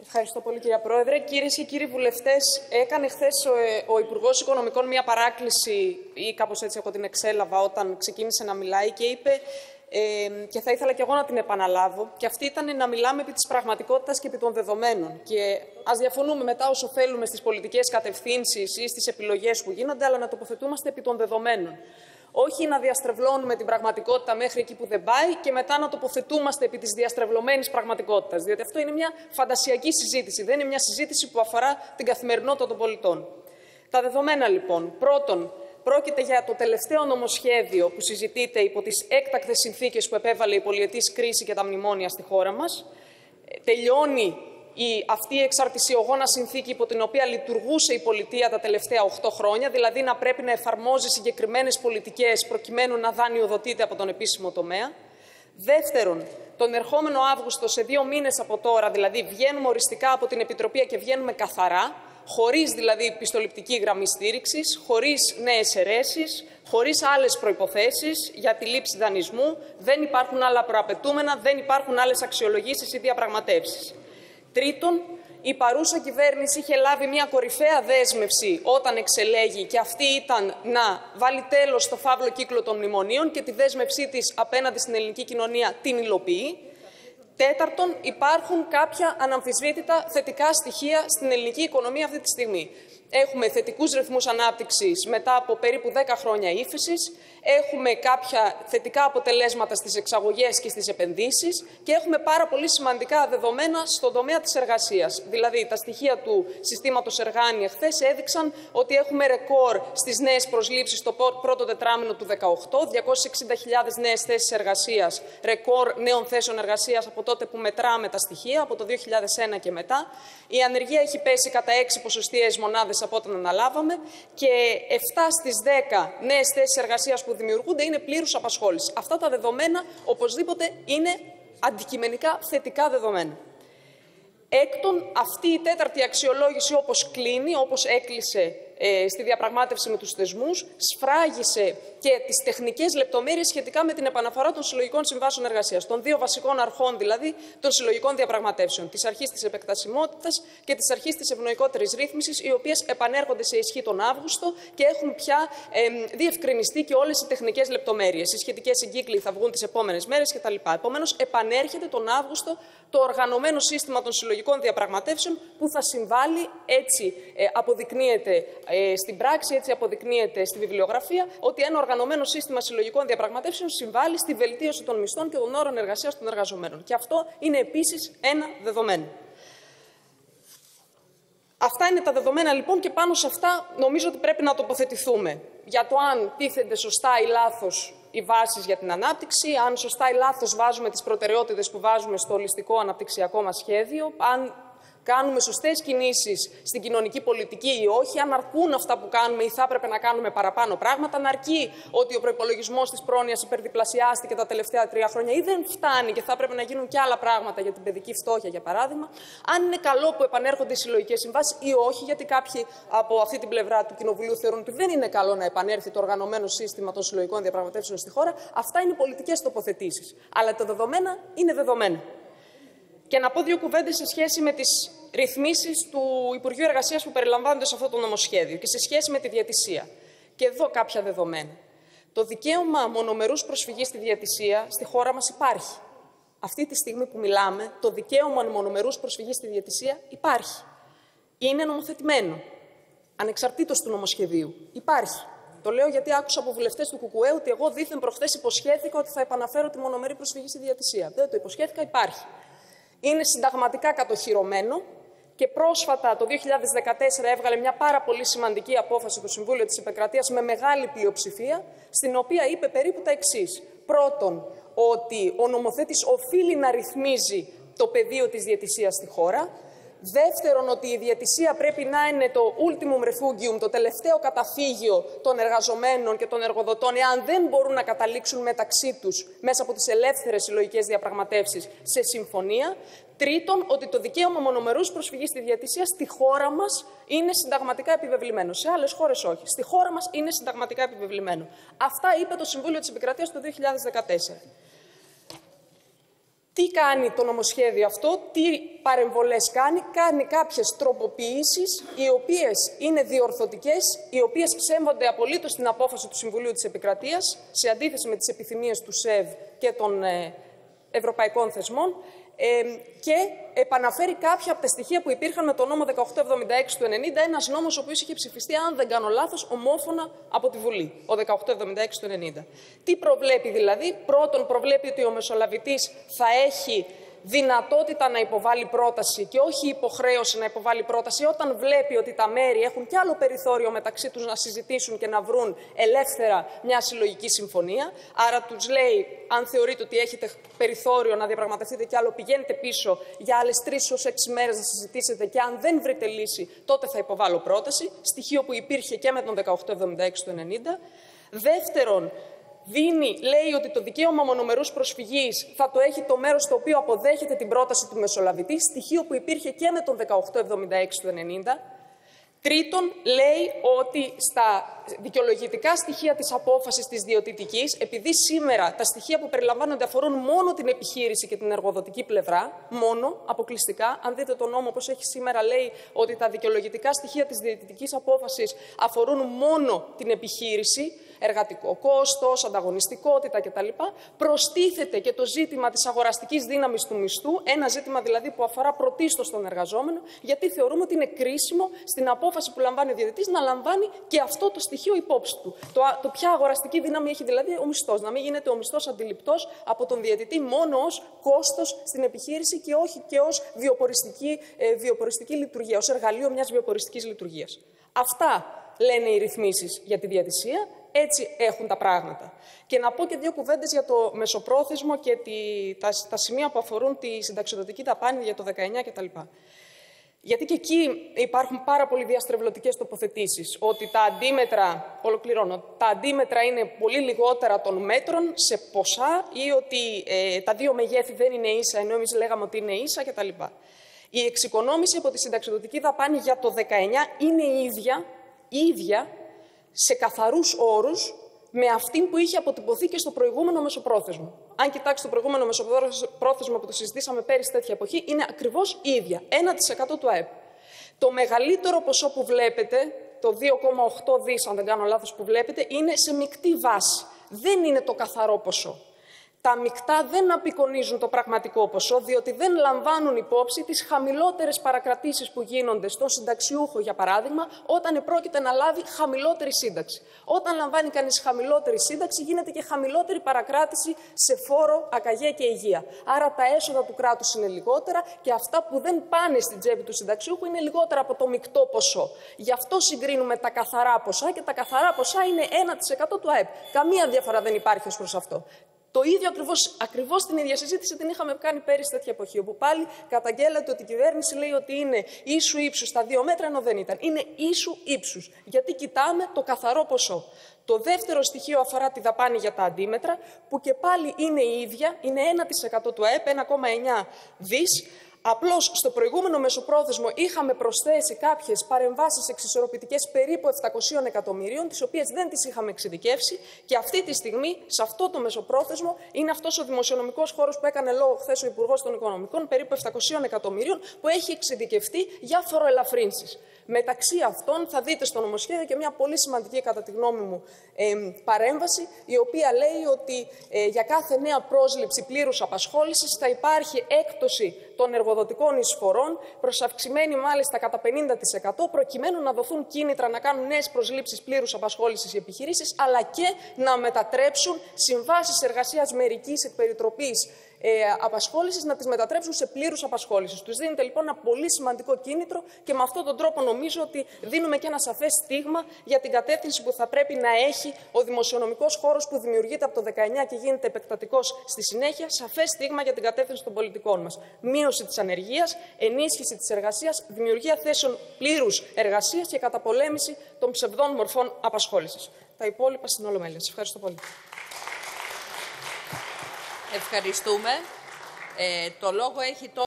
Ευχαριστώ πολύ, κυρία Πρόεδρε. Κυρίες και κύριοι βουλευτές, έκανε χθες ο, ο Υπουργός Οικονομικών μια παράκληση, ή κάπως έτσι εγώ την εξέλαβα, όταν ξεκίνησε να μιλάει και είπε. Ε, και θα ήθελα και εγώ να την επαναλάβω. Και αυτή ήταν να μιλάμε επί της πραγματικότητας και επί των δεδομένων. Και ας διαφωνούμε μετά όσο θέλουμε στις πολιτικές κατευθύνσεις ή στις επιλογές που γίνονται, αλλά να τοποθετούμαστε επί των δεδομένων όχι να διαστρεβλώνουμε την πραγματικότητα μέχρι εκεί που δεν πάει και μετά να τοποθετούμαστε επί της διαστρεβλωμένης πραγματικότητας. Διότι αυτό είναι μια φαντασιακή συζήτηση, δεν είναι μια συζήτηση που αφορά την καθημερινότητα των πολιτών. Τα δεδομένα λοιπόν. Πρώτον, πρόκειται για το τελευταίο νομοσχέδιο που συζητείται υπό τις έκτακτες συνθήκες που επέβαλε η πολιετής κρίση και τα μνημόνια στη χώρα μας. Ε, τελειώνει η, αυτή η εξαρτησιογόνα συνθήκη υπό την οποία λειτουργούσε η πολιτεία τα τελευταία 8 χρόνια, δηλαδή να πρέπει να εφαρμόζει συγκεκριμένες πολιτικές προκειμένου να δανειοδοτείται από τον επίσημο τομέα. Δεύτερον, τον ερχόμενο Αύγουστο, σε δύο μήνες από τώρα, δηλαδή βγαίνουμε οριστικά από την Επιτροπή και βγαίνουμε καθαρά, χωρίς δηλαδή πιστοληπτική γραμμή στήριξης, χωρίς νέες αιρέσεις, χωρίς άλλες προϋποθέσεις για τη λήψη δανεισμού, δεν υπάρχουν άλλα προαπαιτούμενα, δεν υπάρχουν άλλες αξιολογήσεις ή διαπραγματεύσεις. Τρίτον, η παρούσα κυβέρνηση είχε λάβει μια κορυφαία δέσμευση όταν εξελέγει και αυτή ήταν να βάλει τέλος στο φαύλο κύκλο των μνημονίων και τη δέσμευσή της απέναντι στην ελληνική κοινωνία την υλοποιεί. Τέταρτον, υπάρχουν κάποια αναμφισβήτητα θετικά στοιχεία στην ελληνική οικονομία αυτή τη στιγμή. Έχουμε θετικούς ρυθμούς ανάπτυξης μετά από περίπου 10 χρόνια ύφεσης. Έχουμε κάποια θετικά αποτελέσματα στις εξαγωγές και στις επενδύσεις και έχουμε πάρα πολύ σημαντικά δεδομένα στον τομέα της εργασίας. Δηλαδή, τα στοιχεία του συστήματος Εργάνη εχθέ έδειξαν ότι έχουμε ρεκόρ στις νέες προσλήψεις στο πρώτο τετράμινο του 2018, 260.000 νέες θέσεις εργασίας, ρεκόρ νέων θέσεων εργασίας από τότε που μετράμε τα στοιχεία, από το 2001 και μετά. Η ανεργία έχει πέσει κατά 6 ποσοστιαίες μονάδες από όταν αναλάβαμε και 7 στις 10 νέες θέσεις εργασίας που δημιουργούνται είναι πλήρους απασχόληση. Αυτά τα δεδομένα οπωσδήποτε είναι αντικειμενικά θετικά δεδομένα. Έκτον, αυτή η τέταρτη αξιολόγηση όπως κλείνει, όπως έκλεισε ε, στη διαπραγμάτευση με τους θεσμούς, σφράγισε και τις τεχνικές λεπτομέρειες σχετικά με την επαναφορά των συλλογικών συμβάσεων εργασίας, των δύο βασικών αρχών δηλαδή των συλλογικών διαπραγματεύσεων, της αρχής της επεκτασιμότητας και της αρχής της ευνοϊκότερης ρύθμισης, οι οποίες επανέρχονται σε ισχύ τον Αύγουστο και έχουν πια ε, διευκρινιστεί και όλες οι τεχνικές λεπτομέρειες. Οι σχετικές εγκύκλοι θα βγουν τις επόμενες μέρες κτλ. Επομένως, επανέρχεται τον Αύγουστο το οργανωμένο σύστημα των συλλογικών διαπραγματεύσεων που θα συμβάλλει, έτσι ε, αποδεικνύεται ε, στην πράξη, έτσι αποδεικνύεται στη βιβλιογραφία, ότι ένα οργανωμένο σύστημα συλλογικών διαπραγματεύσεων συμβάλλει στη βελτίωση των μισθών και των όρων εργασίας των εργαζομένων. Και αυτό είναι επίσης ένα δεδομένο. Αυτά είναι τα δεδομένα λοιπόν και πάνω σε αυτά νομίζω ότι πρέπει να τοποθετηθούμε για το αν τίθενται σωστά ή λάθος οι βάσεις για την ανάπτυξη, αν σωστά ή λάθος βάζουμε τις προτεραιότητες που βάζουμε στο ολιστικό αναπτυξιακό μας σχέδιο, αν κάνουμε σωστές κινήσεις στην κοινωνική πολιτική ή όχι, αν αρκούν αυτά που κάνουμε ή θα έπρεπε να κάνουμε παραπάνω πράγματα, αν αρκεί ότι ο προπολογισμό της πρόνοιας υπερδιπλασιάστηκε τα τελευταία τρία χρόνια ή δεν φτάνει και θα έπρεπε να γίνουν και άλλα πράγματα για την παιδική φτώχεια, για παράδειγμα, αν είναι καλό που επανέρχονται οι συλλογικές συμβάσεις ή όχι, γιατί κάποιοι από αυτή την πλευρά του Κοινοβουλίου θεωρούν ότι δεν είναι καλό να επανέλθει το οργανωμένο σύστημα των συλλογικών διαπραγματεύσεων στη χώρα. Αυτά είναι πολιτικές τοποθετήσεις. Αλλά τα δεδομένα είναι δεδομένα και να πω δύο κουβέντες σε σχέση με τις ρυθμίσεις του Υπουργείου Εργασίας που περιλαμβάνονται σε αυτό το νομοσχέδιο και σε σχέση με τη διατησία. Και εδώ κάποια δεδομένα. Το δικαίωμα μονομερούς προσφυγής στη διατησία στη χώρα μας υπάρχει. Αυτή τη στιγμή που μιλάμε, το δικαίωμα μονομερούς προσφυγής στη διατησία υπάρχει. Είναι νομοθετημένο. Ανεξαρτήτως του νομοσχεδίου. Υπάρχει. Το λέω γιατί άκουσα από βουλευτές του ΚΚΕ ότι εγώ δήθεν προχθές υποσχέθηκα ότι θα επαναφέρω τη μονομερή προσφυγή στη διατησία. Δεν το υποσχέθηκα, υπάρχει είναι συνταγματικά κατοχυρωμένο και πρόσφατα το 2014 έβγαλε μια πάρα πολύ σημαντική απόφαση του Συμβούλιο της Επικρατείας με μεγάλη πλειοψηφία, στην οποία είπε περίπου τα εξής. Πρώτον, ότι ο νομοθέτης οφείλει να ρυθμίζει το πεδίο της διαιτησίας στη χώρα. Δεύτερον, ότι η διαιτησία πρέπει να είναι το ultimum refugium, το τελευταίο καταφύγιο των εργαζομένων και των εργοδοτών, εάν δεν μπορούν να καταλήξουν μεταξύ τους μέσα από τις ελεύθερες συλλογικές διαπραγματεύσεις σε συμφωνία. Τρίτον, ότι το δικαίωμα μονομερούς προσφυγής στη διατησία στη χώρα μας είναι συνταγματικά επιβεβλημένο. Σε άλλες χώρες όχι. Στη χώρα μας είναι συνταγματικά επιβεβλημένο. Αυτά είπε το Συμβούλιο της Επικρατείας το 2014. Τι κάνει το νομοσχέδιο αυτό, τι παρεμβολές κάνει, κάνει κάποιες τροποποιήσεις οι οποίες είναι διορθωτικές, οι οποίες ψέμβονται απολύτως στην απόφαση του Συμβουλίου της Επικρατείας, σε αντίθεση με τις επιθυμίες του ΣΕΒ και των ε, ευρωπαϊκών θεσμών και επαναφέρει κάποια από τα στοιχεία που υπήρχαν με το νόμο 1876 του 90, ένας νόμος ο οποίος είχε ψηφιστεί, αν δεν κάνω λάθος, ομόφωνα από τη Βουλή, ο 1876 του 90. Τι προβλέπει δηλαδή, πρώτον προβλέπει ότι ο μεσολαβητής θα έχει δυνατότητα να υποβάλει πρόταση και όχι υποχρέωση να υποβάλει πρόταση όταν βλέπει ότι τα μέρη έχουν κι άλλο περιθώριο μεταξύ τους να συζητήσουν και να βρουν ελεύθερα μια συλλογική συμφωνία. Άρα τους λέει, αν θεωρείτε ότι έχετε περιθώριο να διαπραγματευτείτε κι άλλο, πηγαίνετε πίσω για άλλες τρεις ως έξι μέρες να συζητήσετε και αν δεν βρείτε λύση, τότε θα υποβάλω πρόταση. Στοιχείο που υπήρχε και με τον 1876 του 90. Δεύτερον, δίνει, λέει ότι το δικαίωμα μονομερούς προσφυγής θα το έχει το μέρος το οποίο αποδέχεται την πρόταση του Μεσολαβητή, στοιχείο που υπήρχε και με τον 1876 του 90. Τρίτον, λέει ότι στα δικαιολογητικά στοιχεία της απόφασης της διοτητικής, επειδή σήμερα τα στοιχεία που περιλαμβάνονται αφορούν μόνο την επιχείρηση και την εργοδοτική πλευρά, μόνο, αποκλειστικά, αν δείτε τον νόμο όπως έχει σήμερα λέει ότι τα δικαιολογητικά στοιχεία της διαιτητικής απόφασης αφορούν μόνο την επιχείρηση, εργατικό κόστος, ανταγωνιστικότητα κτλ. Προστίθεται και το ζήτημα της αγοραστικής δύναμης του μισθού, ένα ζήτημα δηλαδή που αφορά πρωτίστως τον εργαζόμενο, γιατί θεωρούμε ότι είναι κρίσιμο στην απόφαση που λαμβάνει ο διαιτητής να λαμβάνει και αυτό το στοιχείο υπόψη του. Το, το ποια αγοραστική δύναμη έχει δηλαδή ο μισθός. Να μην γίνεται ο μισθός αντιληπτός από τον διαιτητή μόνο ως κόστος στην επιχείρηση και όχι και ως βιοποριστική, ε, βιοποριστική λειτουργία, ως εργαλείο μιας βιοποριστικής λειτουργίας. Αυτά λένε οι ρυθμίσεις για τη διατησία έτσι έχουν τα πράγματα. Και να πω και δύο κουβέντες για το μεσοπρόθεσμο και τη, τα, τα σημεία που αφορούν τη συνταξιδοτική ταπάνη για το 19 κτλ. Γιατί και εκεί υπάρχουν πάρα πολύ διαστρεβλωτικές τοποθετήσεις. Ότι τα αντίμετρα, ολοκληρώνω, τα αντίμετρα είναι πολύ λιγότερα των μέτρων σε ποσά ή ότι ε, τα δύο μεγέθη δεν είναι ίσα, ενώ εμείς λέγαμε ότι είναι ίσα κτλ. Η εξοικονόμηση από τη συνταξιδοτική δαπάνη για το 19 είναι η ίδια, η ίδια σε καθαρούς όρους με αυτή που είχε αποτυπωθεί και στο προηγούμενο μεσοπρόθεσμο. Αν κοιτάξει το προηγούμενο μεσοπρόθεσμο που το συζητήσαμε πέρυσι τέτοια εποχή, είναι ακριβώς η ίδια, 1% του ΑΕΠ. Το μεγαλύτερο ποσό που βλέπετε, το 2,8 δις, αν δεν κάνω λάθος που βλέπετε, είναι σε μεικτή βάση. Δεν είναι το καθαρό ποσό τα μεικτά δεν απεικονίζουν το πραγματικό ποσό, διότι δεν λαμβάνουν υπόψη τις χαμηλότερες παρακρατήσεις που γίνονται στον συνταξιούχο, για παράδειγμα, όταν επρόκειται να λάβει χαμηλότερη σύνταξη. Όταν λαμβάνει κανείς χαμηλότερη σύνταξη, γίνεται και χαμηλότερη παρακράτηση σε φόρο, ακαγέ και υγεία. Άρα τα έσοδα του κράτους είναι λιγότερα και αυτά που δεν πάνε στην τσέπη του συνταξιούχου είναι λιγότερα από το μεικτό ποσό. Γι' αυτό συγκρίνουμε τα καθαρά ποσά και τα καθαρά ποσά είναι 1% του ΑΕΠ. Καμία διαφορά δεν υπάρχει ως προς αυτό. Το ίδιο ακριβώς ακριβώς την ίδια συζήτηση την είχαμε κάνει πέρυσι τέτοια εποχή, όπου πάλι καταγγέλλεται ότι η κυβέρνηση λέει ότι είναι ίσου ύψους στα δύο μέτρα, ενώ δεν ήταν. Είναι ίσου ύψους. Γιατί κοιτάμε το καθαρό ποσό. Το δεύτερο στοιχείο αφορά τη δαπάνη για τα αντίμετρα, που και πάλι είναι η ίδια, είναι 1% του ΑΕΠ, 1,9 δις, Απλώς στο προηγούμενο μεσοπρόθεσμο είχαμε προσθέσει κάποιες παρεμβάσεις εξισορροπητικές περίπου 700 εκατομμυρίων, τις οποίες δεν τις είχαμε εξειδικεύσει και αυτή τη στιγμή, σε αυτό το μεσοπρόθεσμο, είναι αυτός ο δημοσιονομικός χώρος που έκανε λόγο χθες ο Υπουργός των Οικονομικών, περίπου 700 εκατομμυρίων, που έχει εξειδικευτεί για φοροελαφρύνσεις. Μεταξύ αυτών θα δείτε στο νομοσχέδιο και μια πολύ σημαντική κατά τη γνώμη μου ε, παρέμβαση η οποία λέει ότι ε, για κάθε νέα πρόσληψη πλήρους απασχόλησης θα υπάρχει έκπτωση των εργοδοτικών εισφορών προς αυξημένη μάλιστα κατά 50% προκειμένου να δοθούν κίνητρα να κάνουν νέες προσλήψεις πλήρους απασχόλησης οι επιχειρήσεις αλλά και να μετατρέψουν συμβάσεις εργασίας μερικής εκπεριτροπής ε, απασχόλησης να τις μετατρέψουν σε πλήρους απασχόλησης. Τους δίνεται λοιπόν ένα πολύ σημαντικό κίνητρο και με αυτόν τον τρόπο νομίζω ότι δίνουμε και ένα σαφές στίγμα για την κατεύθυνση που θα πρέπει να έχει ο δημοσιονομικός χώρος που δημιουργείται από το 19 και γίνεται επεκτατικός στη συνέχεια. Σαφές στίγμα για την κατεύθυνση των πολιτικών μας. Μείωση της ανεργίας, ενίσχυση της εργασίας, δημιουργία θέσεων πλήρους εργασίας και καταπολέμηση των ψευδών μορφών απασχόλησης. Τα υπόλοιπα στην Ολομέλεια. Σας ευχαριστώ πολύ. Ευχαριστούμε. Ε, το λόγο έχει τώρα...